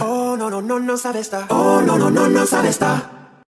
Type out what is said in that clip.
Oh, no, no, no, no sabe estar. Oh, no, no, no, no sabe estar.